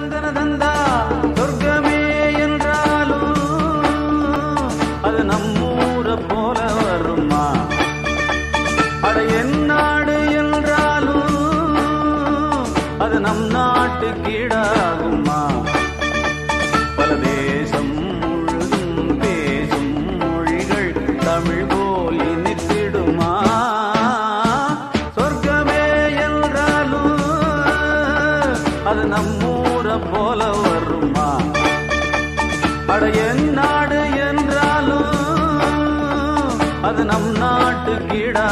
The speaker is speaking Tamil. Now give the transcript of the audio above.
சந்தன தந்தா சொர்க்கமே என்றாலும் அது நம்மூர போல வருமா? அட என் நாடு என்றாலும் அது நம் நாட்டு கீடாகுமா? பல தேசம் முழுதும் பேசும் மொழிகள் தமிழ் போல் இனித்திடுமா? அது நம்மூர போல வருமா? அட என் நாடு என்றாலும் அது நம் நாட்டு கீடா